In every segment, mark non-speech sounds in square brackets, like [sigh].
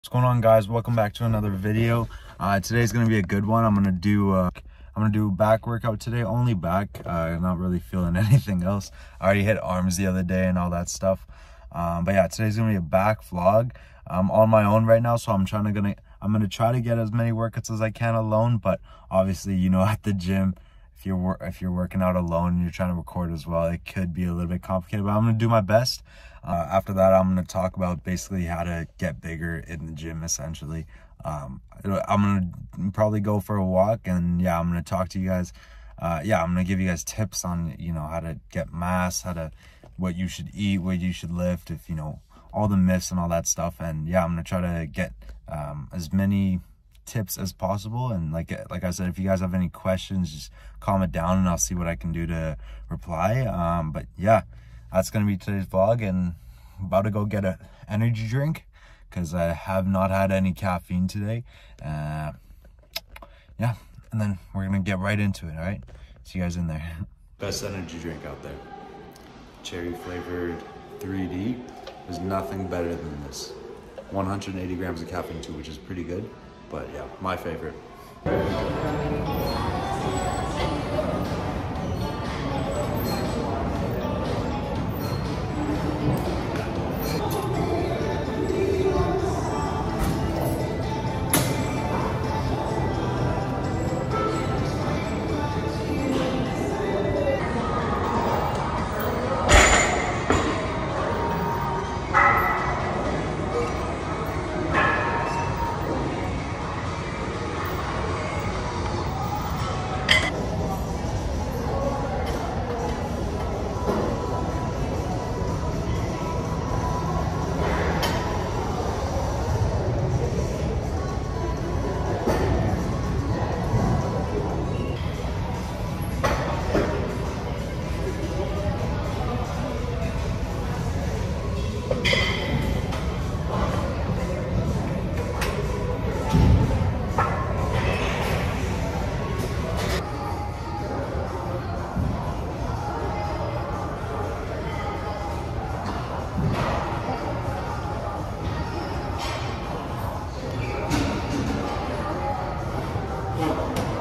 What's going on guys? Welcome back to another video. Uh, today's gonna be a good one. I'm gonna do uh, I'm gonna do back workout today, only back. Uh, I'm not really feeling [laughs] anything else. I already hit arms the other day and all that stuff. Um, but yeah, today's gonna be a back vlog. I'm on my own right now, so I'm trying to gonna I'm gonna try to get as many workouts as I can alone. But obviously, you know, [laughs] at the gym, if you're if you're working out alone and you're trying to record as well, it could be a little bit complicated. But I'm gonna do my best. Uh, after that, I'm gonna talk about basically how to get bigger in the gym, essentially. Um, I'm gonna probably go for a walk, and yeah, I'm gonna talk to you guys. Uh, yeah, I'm gonna give you guys tips on you know how to get mass, how to what you should eat, what you should lift, if you know all the myths and all that stuff. And yeah, I'm gonna try to get um, as many tips as possible and like like i said if you guys have any questions just comment down and i'll see what i can do to reply um but yeah that's gonna be today's vlog and I'm about to go get an energy drink because i have not had any caffeine today. Uh yeah and then we're gonna get right into it all right see you guys in there. [laughs] Best energy drink out there. Cherry flavored 3d there's nothing better than this. 180 grams of caffeine too which is pretty good but yeah, my favorite.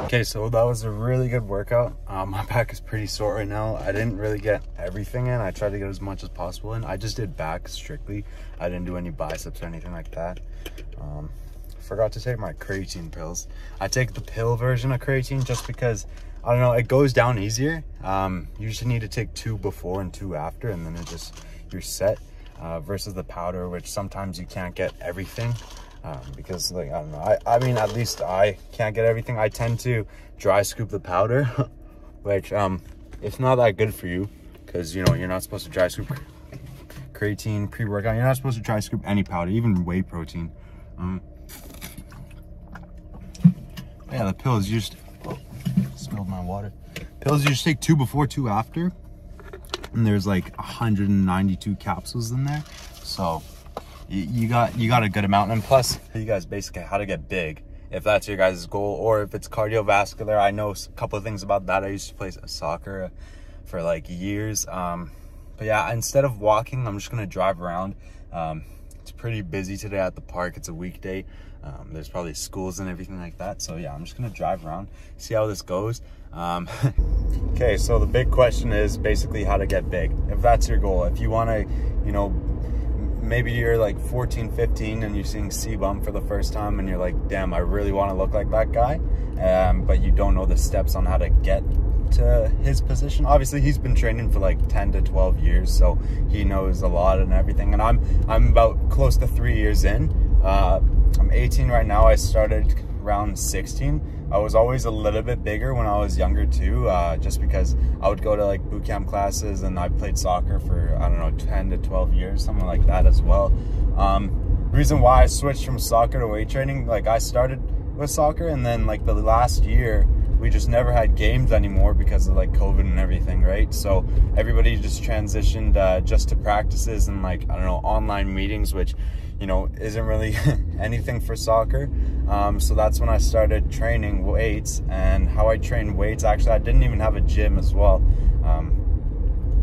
Okay, so that was a really good workout. Um, my back is pretty sore right now. I didn't really get everything in. I tried to get as much as possible in. I just did back strictly. I didn't do any biceps or anything like that. Um, forgot to take my creatine pills. I take the pill version of creatine just because, I don't know, it goes down easier. Um, you just need to take two before and two after, and then it just, you're set. Uh, versus the powder, which sometimes you can't get everything um, because like I don't know. I, I mean at least I can't get everything. I tend to dry scoop the powder [laughs] which um it's not that good for you because you know you're not supposed to dry scoop creatine pre-workout. You're not supposed to dry scoop any powder even whey protein. Um yeah the pills you just oh, spilled my water. Pills you just take two before two after and there's like 192 capsules in there. So you got you got a good amount. And plus you guys basically how to get big. If that's your guys goal or if it's cardiovascular i know a couple of things about that. I used to play soccer for like years. Um, but yeah instead of walking i'm just gonna drive around. Um, it's pretty busy today at the park. It's a weekday. Um, there's probably schools and everything like that. So yeah i'm just gonna drive around see how this goes. Um, [laughs] okay so the big question is basically how to get big. If that's your goal if you want to you know maybe you're like 14, 15 and you're seeing CBum for the first time and you're like, damn, I really want to look like that guy. Um, but you don't know the steps on how to get to his position. Obviously, he's been training for like 10 to 12 years, so he knows a lot and everything. And I'm I'm about close to three years in. Uh, I'm 18 right now. I started around 16. I was always a little bit bigger when I was younger too, uh, just because I would go to like boot camp classes and I played soccer for, I don't know, 10 to 12 years, something like that as well. Um, reason why I switched from soccer to weight training, like I started with soccer and then like the last year, we just never had games anymore because of like COVID and everything, right? So everybody just transitioned uh, just to practices and like, I don't know, online meetings, which, you know, isn't really [laughs] anything for soccer. Um, so that's when I started training weights and how I trained weights. Actually, I didn't even have a gym as well. Um,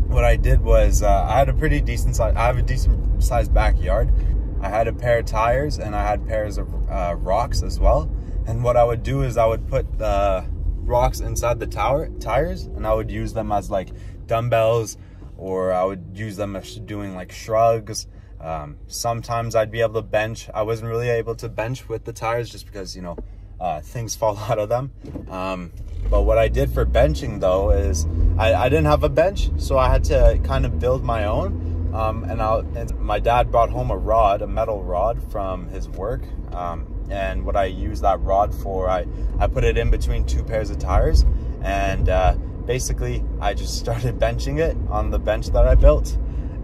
what I did was uh, I had a pretty decent size, I have a decent sized backyard I had a pair of tires and I had pairs of uh, rocks as well. And what I would do is I would put the rocks inside the tower tires and I would use them as like dumbbells or I would use them as doing like shrugs. Um, sometimes I'd be able to bench. I wasn't really able to bench with the tires just because, you know, uh, things [laughs] fall out of them. Um, but what I did for benching though is I, I, didn't have a bench, so I had to kind of build my own. Um, and, and, my dad brought home a rod, a metal rod from his work. Um, and what I used that rod for, I, I put it in between two pairs of tires. And uh, basically, I just [laughs] started benching it on the bench that I built.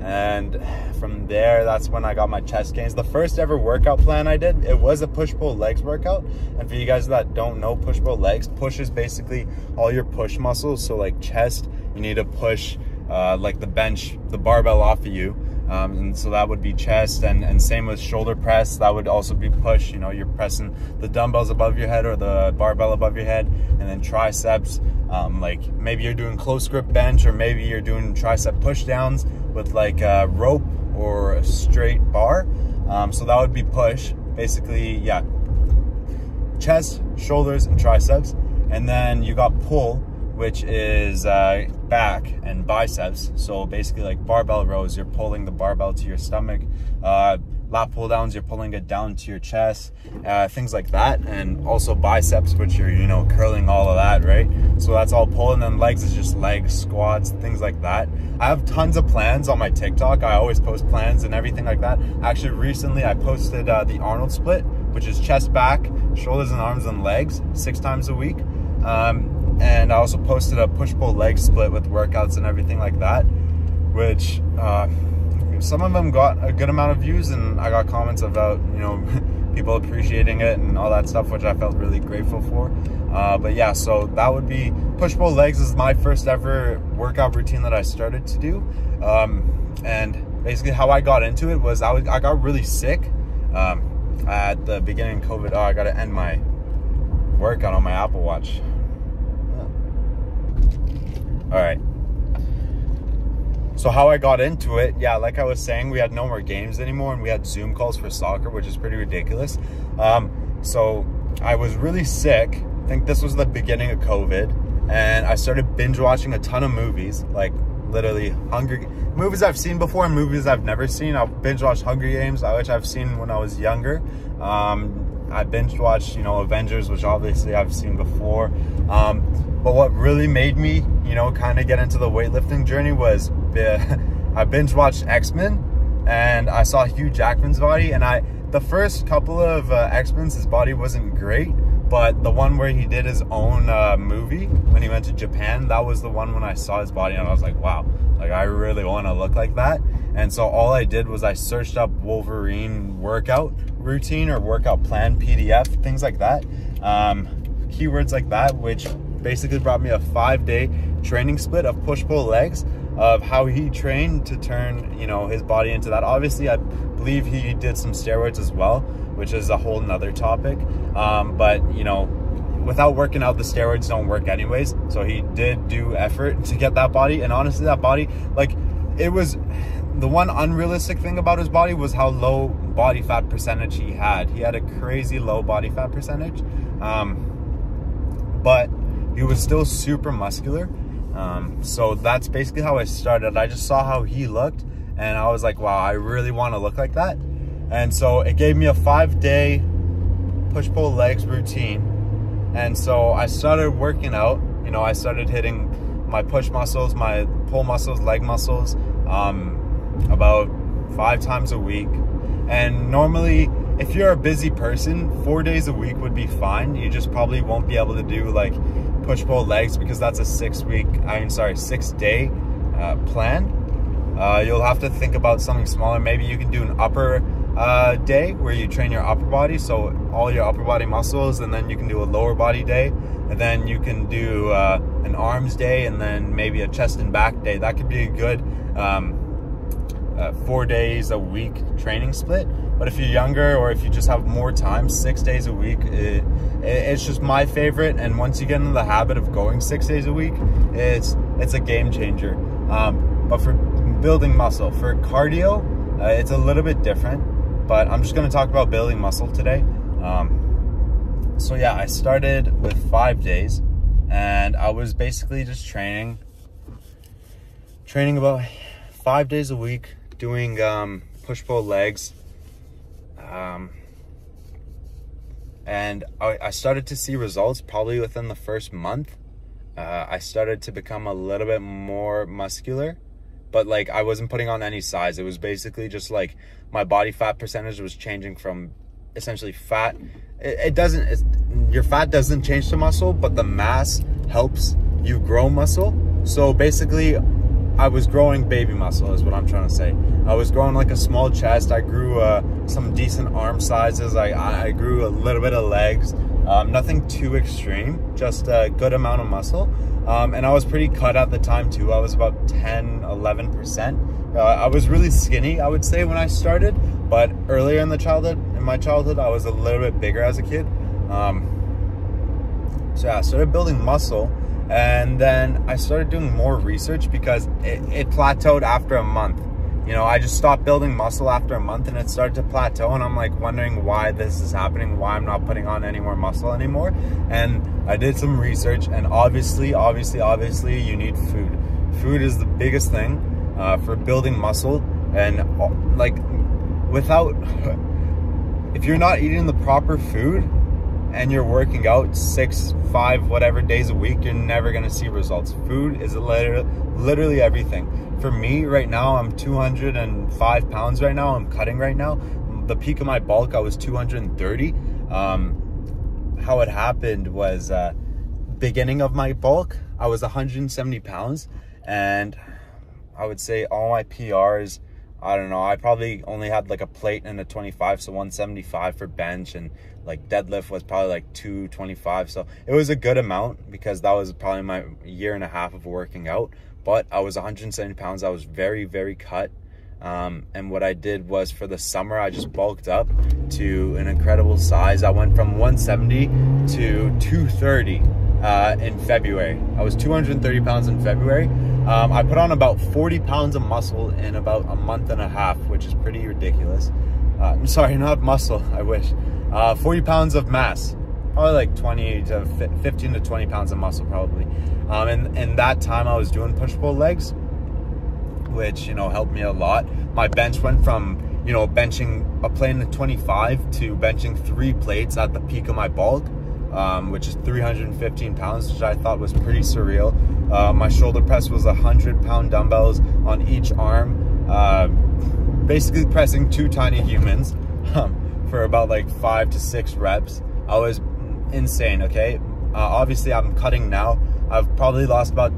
And from there, that's when I got my chest gains. The first ever workout plan I did, it was a push-pull legs workout. And for you guys that don't know push-pull legs, push is basically all your push muscles. So like chest, you need to push uh, like the bench, the barbell off of you. Um, and so that would be chest and, and same with shoulder press. That would also be push you know you're pressing the dumbbells above your head or the barbell above your head and then triceps. Um, like maybe you're doing close grip bench or maybe you're doing tricep push downs with like a rope or a straight bar. Um, so that would be push. Basically yeah chest shoulders and triceps. And then you got pull which is uh, back and biceps. So basically like barbell rows, you're pulling the barbell to your stomach. Uh, lat pull downs, you're pulling it down to your chest, uh, things like that. And also biceps, which you're, you know, curling all of that, right? So that's all pull. And then legs is just legs, squats, things like that. I have tons of plans on my TikTok. I always post plans and everything like that. Actually, recently I posted uh, the Arnold split, which is chest, back, shoulders and arms and legs six times a week. Um, and I also posted a push-pull leg split with workouts and everything like that, which uh, some of them got a good amount of views, and I got comments about you know [laughs] people appreciating it and all that stuff, which I felt really grateful for. Uh, but yeah, so that would be push-pull legs is my first ever workout routine that I started to do, um, and basically how I got into it was I, was, I got really sick um, at the beginning of COVID. Oh, I got to end my workout on my Apple Watch. All right. So how I got into it, yeah, like I was saying, we had no more games anymore and we had Zoom calls for soccer, which is pretty ridiculous. Um, so I was really sick. I think this was the beginning of COVID. And I started binge watching a ton of movies, like literally Hunger movies I've seen before and movies I've never seen. I binge watched Hunger Games, which I've seen when I was younger. Um, I binge watched, you know, Avengers, which obviously I've seen before. Um, but what really made me you know, kind of get into the weightlifting journey was [laughs] I binge watched X-Men and I saw Hugh Jackman's body and I, the first couple of uh, X-Men's, his body wasn't great, but the one where he did his own uh, movie when he went to Japan, that was the one when I saw his body and I was like, wow, like I really want to look like that. And so all I did was I searched up Wolverine workout routine or workout plan PDF, things like that. Um, keywords like that, which basically brought me a five day training split of push pull legs of how he trained to turn you know his body into that. Obviously i believe he did some steroids as well which is a whole nother topic. Um, but you know without working out the steroids don't work anyways. So he did do effort to get that body. And honestly that body like it was the one unrealistic thing about his body was how low body fat percentage he had. He had a crazy low body fat percentage. Um, but he was still super muscular. Um, so that's basically how I started. I just saw how he looked and I was like, wow, I really want to look like that. And so it gave me a five day push pull legs routine. And so I started working out. You know, I started hitting my push muscles, my pull muscles, leg muscles, um, about five times a week. And normally, if you're a busy person, four days a week would be fine. You just probably won't be able to do like push pull legs because that's a six week, I mean, sorry, six day uh, plan. Uh, you'll have to think about something smaller. Maybe you can do an upper uh, day where you train your upper body, so all your upper body muscles, and then you can do a lower body day, and then you can do uh, an arms day, and then maybe a chest and back day. That could be a good um, uh, four days a week training split. But if you're younger or if you just have more time, six days a week, it, it's just my favorite. And once you get into the habit of going six days a week, it's it's a game changer. Um, but for building muscle, for cardio, uh, it's a little bit different. but I'm just going to talk about building muscle today. Um, so yeah, I started with five days and I was basically just training, training about five days a week, doing um, push pull legs. Um, and I, I, started to see results probably within the first month. Uh, I started to become a little bit more muscular but like I wasn't putting on any size. It was basically just like my body fat percentage was changing from essentially fat. It, it doesn't, your fat doesn't change to muscle, but the mass helps you grow muscle. So basically, I was growing baby muscle, is what I'm trying to say. I was growing like a small chest. I grew uh, some decent arm sizes. I, I grew a little bit of legs. Um, nothing too extreme, just a good amount of muscle. Um, and I was pretty cut at the time too. I was about 10, 11%. Uh, I was really skinny, I would say, when I started. But earlier in the childhood, in my childhood, I was a little bit bigger as a kid. Um, so yeah, I started building muscle. And then I started doing more research because it, it plateaued after a month you know, I just stopped building muscle after a month and it started to plateau and I'm like wondering why this is happening, why I'm not putting on any more muscle anymore. And I did some research and obviously, obviously, obviously you need food. Food is the biggest thing uh, for building muscle and uh, like without, [laughs] if you're not eating the proper food, and you're working out six, five, whatever days a week, you're never gonna see results. Food is literally, literally everything. For me right now, I'm 205 pounds right now. I'm cutting right now. The peak of my bulk, I was 230. Um, how it happened was uh, beginning of my bulk, I was 170 pounds, and I would say all my PRs I don't know. I probably only had like a plate and a 25, so 175 for bench, and like deadlift was probably like 225. So it was a good amount because that was probably my year and a half of working out. But I was 170 pounds. I was very, very cut. Um, and what I did was for the summer, I just bulked up to an incredible size. I went from 170 to 230 uh, in February. I was 230 pounds in February. Um, I put on about 40 pounds of muscle in about a month and a half, which is pretty ridiculous. Uh, I'm [laughs] sorry, not muscle, I wish. Uh, 40 pounds of mass, probably like 20 to 15 to 20 pounds of muscle, probably. Um, and, and that time I was doing push pull legs, which, you know, helped me a lot. My bench went from, you know, benching a plate of 25 to benching three plates at the peak of my bulk um, which is 315 pounds, which I thought was pretty surreal. Uh, my shoulder press was 100 pound dumbbells on each arm, uh, basically pressing two tiny humans [laughs] um, for about like five to six reps. I was insane, okay? Uh, obviously, I'm cutting now. I've probably lost about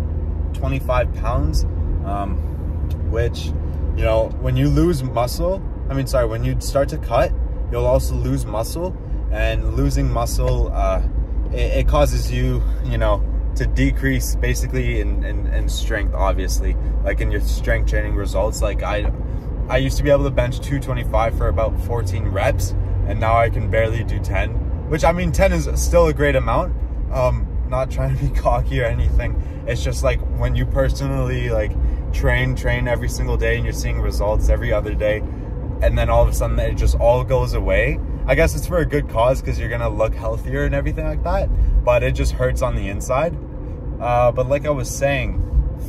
25 pounds, um, which, you know, when you lose muscle, I mean, sorry, when you start to cut, you'll also lose muscle and losing muscle uh, it, it, causes you you know to decrease basically in, in, in, strength obviously. Like in your strength training results like I I used to be able to bench 225 for about 14 reps and now I can barely do 10 which I mean 10 is still a great amount. Um not trying to be [laughs] cocky or anything. It's just like when you personally like train train every single day and you're seeing results every other day and then all of a sudden it just all goes away I guess it's for a good cause because you're gonna look healthier and everything like that, but it just hurts on the inside. Uh, but like I was saying,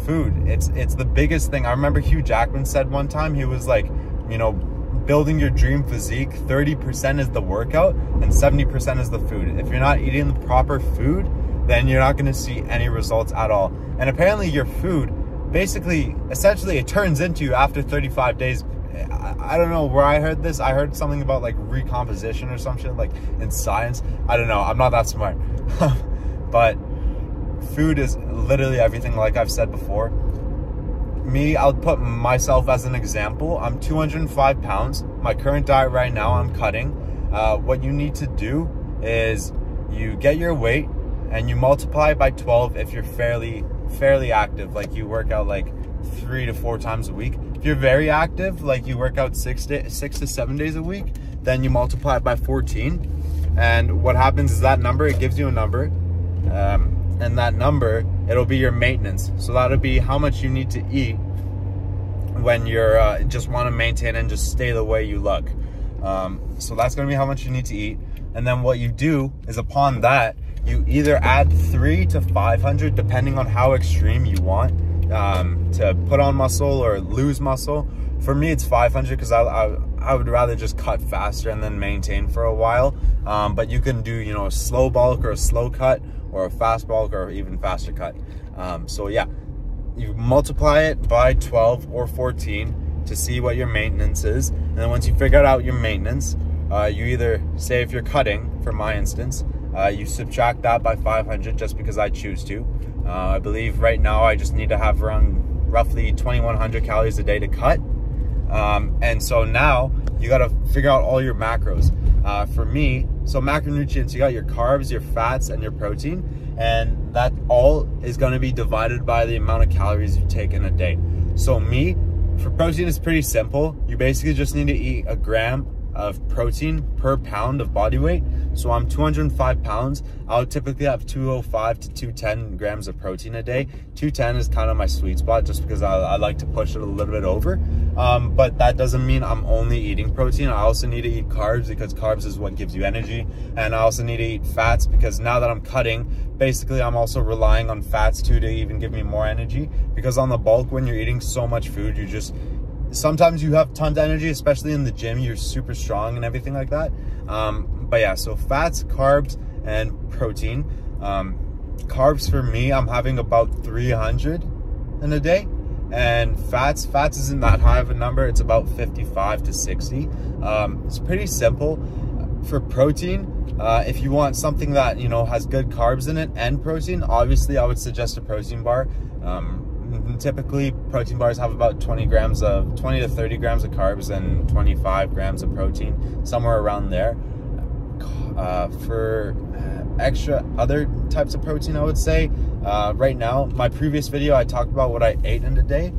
food, it's it's the biggest thing. I remember Hugh Jackman said one time, he was like, you know, building your dream physique, 30% is the workout and 70% is the food. If you're not eating the proper food, then you're not gonna see any results at all. And apparently your food, basically, essentially it turns into you after 35 days I, don't know where I heard this. I heard something about like recomposition or some shit, like in science. I don't know. I'm not that smart. [laughs] but food is literally everything, like I've said before. Me, I'll put myself as an example. I'm 205 pounds. My current diet right now, I'm cutting. Uh, what you need to do is you get your weight and you multiply by 12 if you're fairly fairly active like you work out like three to four times a week if you're very active, like you work out six, day, six to seven days a week, then you multiply it by 14. And what happens is that number, it gives you a number. Um, and that number, it'll be your maintenance. So that'll be how much you need to eat when you're uh, just want to maintain and just stay the way you look. Um, so that's gonna be how much you need to eat. And then what you do is upon that, you either add three to 500, depending on how extreme you want um, to put on muscle or lose muscle. For me, it's 500 because I, I, I, would rather just cut faster and then maintain for a while. Um, but you can do, you know, a slow bulk or a slow cut or a fast bulk or even faster cut. Um, so yeah, you multiply it by 12 or 14 to see what your maintenance is. And then once you figure out your maintenance, uh, you either say if you're cutting, for my instance, uh, you subtract that by 500 just because I choose to. Uh, I believe right now I just need to have around roughly 2100 calories a day to cut. Um, and so now you got to figure out all your macros. Uh, for me, so macronutrients, you got your carbs, your fats, and your protein, and that all is going to be divided by the amount of calories you take in a day. So me, for protein, it's pretty simple. You basically just need to eat a gram of protein per pound of body weight. So I'm 205 pounds. I would typically have 205 to 210 grams of protein a day. 210 is kind of my sweet spot just because I, I like to push it a little bit over. Um, but that doesn't mean I'm only eating protein. I also need to eat carbs because carbs is what gives you energy. And I also need to eat fats because now that I'm cutting, basically I'm also relying on fats too to even give me more energy. Because on the bulk, when you're eating so much food, you just sometimes you have tons of energy, especially in the gym. You're super strong and everything like that. Um, but yeah, so fats, carbs, and protein. Um, carbs for me, I'm having about 300 in a day. And fats, fats isn't that high of a number. It's about 55 to 60. Um, it's pretty simple. For protein, uh, if you want something that, you know, has good carbs in it and protein, obviously I would suggest a protein bar. Um, typically protein bars have about 20 grams of 20 to 30 grams of carbs and 25 grams of protein somewhere around there. Uh, for extra other types of protein i would say uh, right now my previous video i talked about what i ate in a day.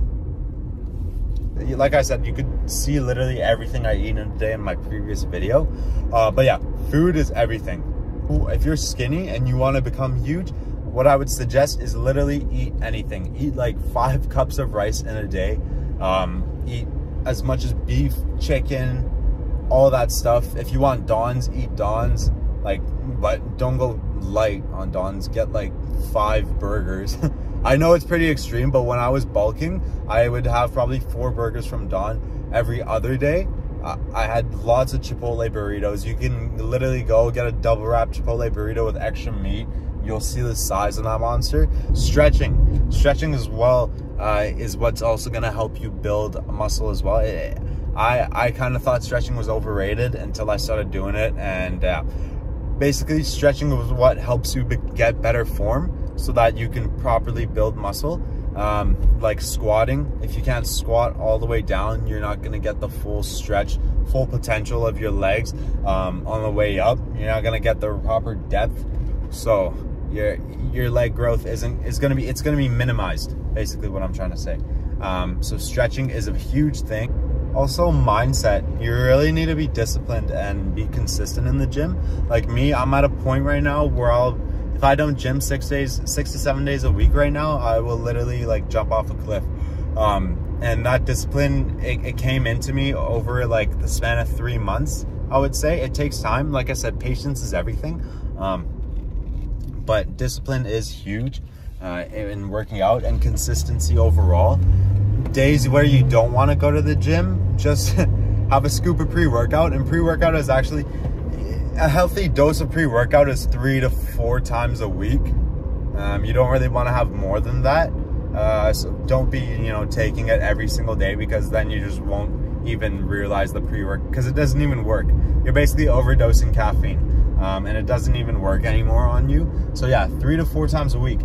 Like i said you could see literally everything i eat in a day in my previous video. Uh, but yeah food is everything. If you're skinny and you want to become huge what I would suggest is literally eat anything. Eat like five [laughs] cups of rice in a day. Um, eat as much as beef, chicken, all that stuff. If you want Dons, eat Dons. Like, but don't go light on Dons. Get like five burgers. [laughs] I know it's pretty extreme, but when I was bulking, I would have probably four burgers from Don every other day. I had lots of Chipotle burritos. You can literally go get a double wrap Chipotle burrito with extra meat you'll see the size of that monster. Stretching, stretching as well uh, is what's also gonna help you build muscle as well. It, I, I kind of thought stretching was overrated until I started doing it and uh, basically stretching was what helps you be get better form so that you can properly build muscle. Um, like squatting, if you can't squat all the way down, you're not gonna get the full stretch, full potential of your legs um, on the way up. You're not gonna get the proper depth. So your your leg growth isn't is going to be it's going to be minimized basically what i'm trying to say. Um, so stretching is a huge thing. Also mindset. You really need to be disciplined and be consistent in the gym. Like me i'm at a point right now where i'll if i don't gym six days six to seven days a week right now i will literally like jump off a cliff. Um, and that discipline it, it came into me over like the span of three months i would say. It takes time. Like i said patience is everything. Um, but discipline is huge uh, in working out and consistency overall. Days where you don't want to go to the gym, just [laughs] have a scoop of pre-workout. And pre-workout is actually a healthy dose of pre-workout is three to four times a week. Um, you don't really want to have more than that. Uh, so don't be, you know, taking it every single day because then you just won't even realize the pre-work because it doesn't even work. You're basically overdosing caffeine um, and it doesn't even work anymore on you. So yeah, three to four times a week.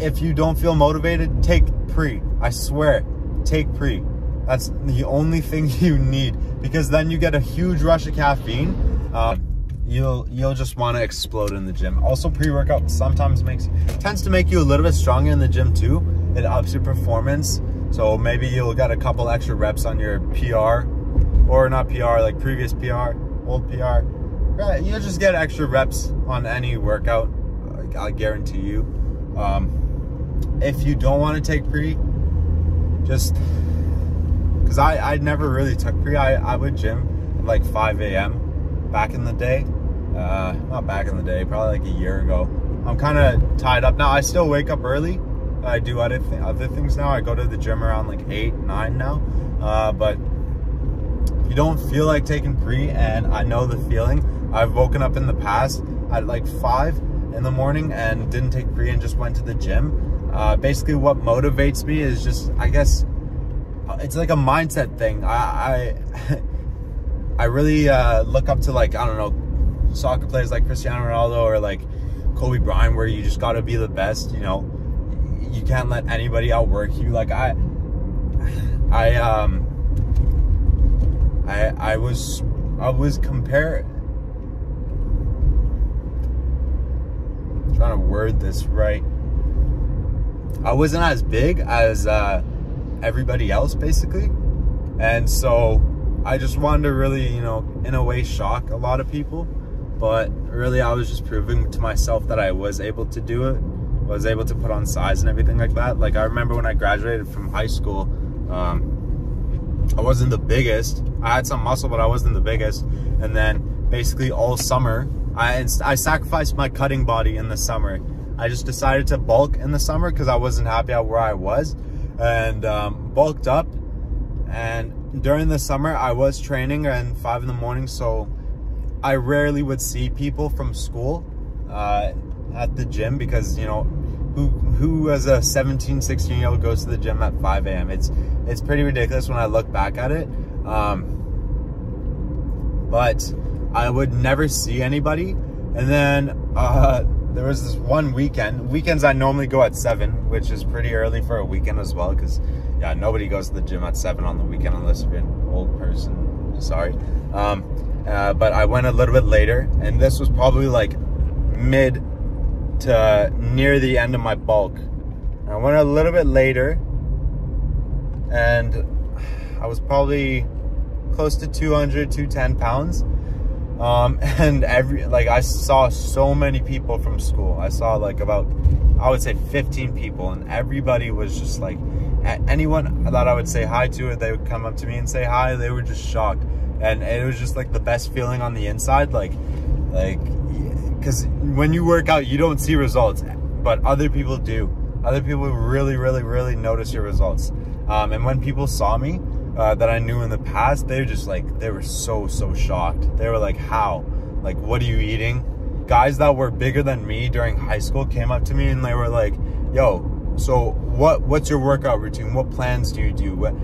If you don't feel motivated, take pre. I swear, it, take pre. That's the only thing [laughs] you need because then you get a huge rush of caffeine. Uh, you'll you'll just want to explode in the gym. Also, pre-workout sometimes makes tends to make you a little bit stronger in the gym too. It ups your performance. So maybe you'll get a couple extra reps on your PR or not PR, like previous PR, old PR Right, you'll just get extra reps on any workout. I guarantee you. Um, if you don't want to take pre, just because I I never really took pre. I I would gym like 5 a.m. back in the day. Uh, not back in the day, probably like a year ago. I'm kind of tied up now. I still wake up early. I do other, th other things now. I go to the gym around like 8, 9 now. Uh, but you don't feel like taking pre, and I know the feeling. I've woken up in the past at like 5 in the morning and didn't take pre and just went to the gym. Uh, basically, what motivates me is just, I guess, it's like a mindset thing. I I, [laughs] I really uh, look up to like I don't know soccer players like Cristiano Ronaldo or like Kobe Bryant, where you just got to be the best. You know, you can't let anybody outwork you. Like I, [sighs] I um, I I was I was compare. Trying to word this right. I wasn't as big as. Uh, everybody else basically. And so I just wanted to really, you know, in a way shock a lot of people. But really, I was just proving to myself that I was able to do it, was able to put on size and everything like that. Like, I remember when I graduated from high school, um, I wasn't the biggest. I had some muscle, but I wasn't the biggest. And then basically all summer, I, I sacrificed my cutting body in the summer. I just decided to bulk in the summer because I wasn't happy at where I was and um, bulked up. And during the summer, I was training and five in the morning, so I rarely would see people from school uh, at the gym because you know who who as a 17 16 year old goes to the gym at 5 a.m it's it's pretty ridiculous when i look back at it um, but i would never see anybody and then uh, there was this one weekend. Weekends I normally go at seven, which is pretty early for a weekend as well, because yeah, nobody goes to the gym at seven on the weekend unless you're an old person. Sorry, um, uh, but I went a little bit later, and this was probably like mid to near the end of my bulk. I went a little bit later, and I was probably close to 200, 210 pounds um, [laughs] and every like I saw so many people from school. I saw like about I would say 15 people, and everybody was just like anyone that I would say hi to, they would come up to me and say hi. They were just shocked, and it was just like the best feeling on the inside, like like because when you work out, you don't see results, but other people do. Other people really, really, really notice your results. Um, and when people saw me, uh, that I knew in the past, they were just like, they were so, so shocked. They were like, how? Like, what are you eating? Guys that were bigger than me during high school came up to me and they were like, yo, so what, what's your workout routine? What plans do you do? What,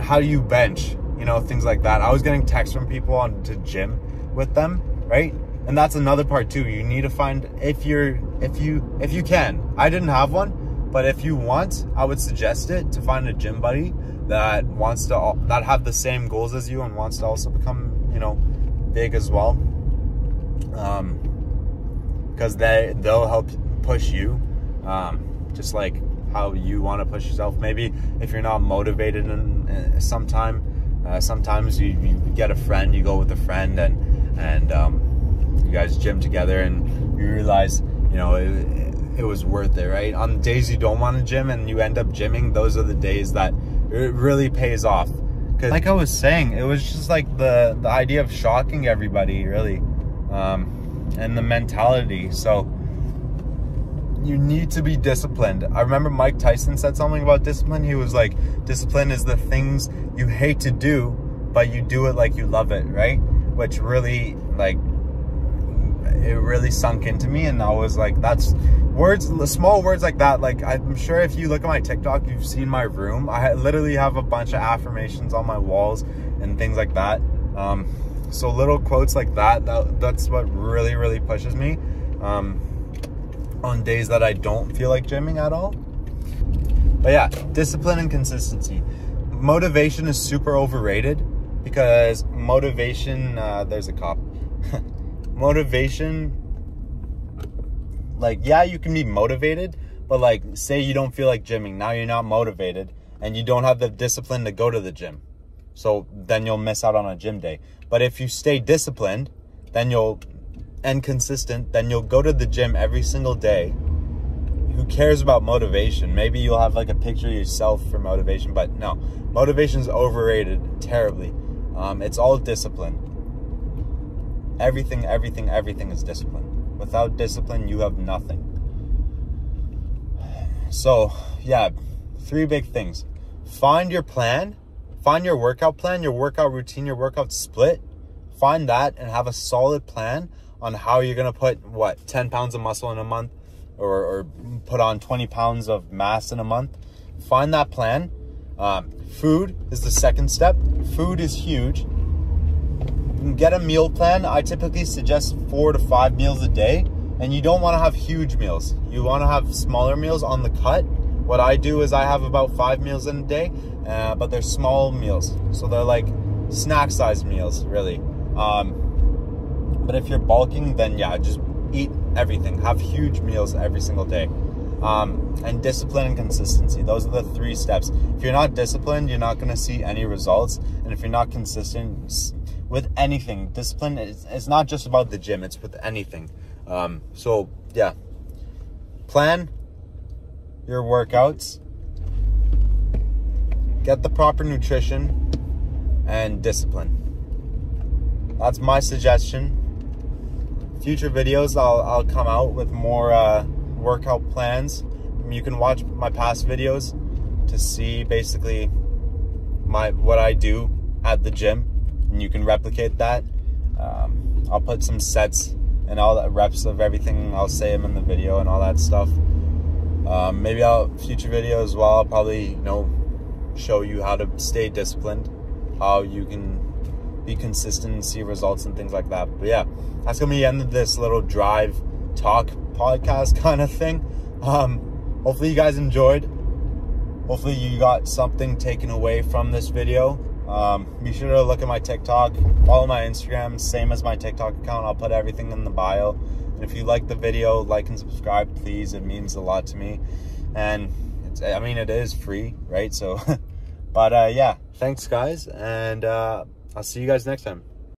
how do you bench? You know, things like that. I was getting texts from people on to gym with them, right? And that's another part too. You need to find if you're if you if you can. I didn't have one, but if you want, I would suggest it to find a gym buddy that wants to that have the same goals as you and wants to also become you know big as well. Um because they they'll help push you um just like how you want to push yourself. Maybe if you're not motivated and uh, sometime uh, sometimes you, you get a friend you go with a friend and and um, you guys gym together and you realize you know it, it was worth it right on days you don't want to gym and you end up gymming those are the days that it really pays off. Cause like I was saying, it was just like the the idea of shocking everybody, really, um, and the mentality. So you need to be disciplined. I remember Mike Tyson said something about discipline. He was like, discipline is the things you hate to do, but you do it like you love it, right? Which really like it really sunk into me and I was like that's words small words like that like I'm sure if you look at my TikTok you've seen my room. I literally have a bunch of affirmations on my walls and things like that. Um, so little quotes like that, that that's what really really pushes me um, on days that I don't feel like gymming at all. But yeah discipline and consistency. Motivation is super overrated because motivation uh, there's a cop motivation like yeah you can be motivated but like say you don't feel like gymming now you're not motivated and you don't have the discipline to go to the gym. So then you'll miss out on a gym day. But if you stay disciplined then you'll and consistent then you'll go to the gym every single day. Who cares about motivation? Maybe you'll have like a picture of yourself for motivation but no. Motivation is overrated terribly. Um, it's all discipline. Everything, everything, everything is discipline. Without discipline, you have nothing. So, yeah, three big things. Find your plan, find your workout plan, your workout routine, your workout split. Find that and have a solid plan on how you're going to put, what, 10 pounds of muscle in a month or, or put on 20 pounds of mass in a month. Find that plan. Um, food is the second step. Food is huge. Get a meal plan. I typically suggest four to five meals a day. And you don't want to have huge meals. You want to have smaller meals on the cut. What I do is I have about five meals in a day, uh, but they're small meals. So they're like snack size meals, really. Um, but if you're bulking, then yeah, just eat everything. Have huge meals every single day. Um, and discipline and consistency. Those are the three steps. If you're not disciplined, you're not going to see any results. And if you're not consistent with anything, discipline is it's not just about the gym, it's with anything. Um, so, yeah, plan your workouts, get the proper nutrition, and discipline. That's my suggestion. Future videos, I'll, I'll come out with more uh, workout plans. You can watch my past videos to see basically my what I do at the gym, and you can replicate that. Um, I'll put some sets and all the reps of everything. I'll say them in the video and all that stuff. Um, maybe I'll future video as well. I'll probably you know show you how to stay disciplined, how you can be consistent and see results and things like that. But yeah, that's gonna be the end of this little drive talk podcast [laughs] kind of thing. Um, hopefully you guys enjoyed. Hopefully you got something taken away from this video. Um, be sure to look at my TikTok, follow my Instagram, same as my TikTok account. I'll put everything in the bio. And if you like the video, like and subscribe, please. It means a lot to me. And it's, I mean, it is free, right? So, [laughs] but uh, yeah, thanks guys. And uh, I'll see you guys next time.